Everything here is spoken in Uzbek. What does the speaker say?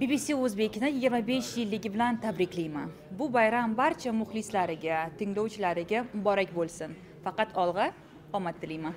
bbc o'zbekini 25 yilligi bilan tabriklayman. Bu bayram barcha muxlislariga tinglovchilariga muborak bo'lsin. Faqat olg'a omad tilayman.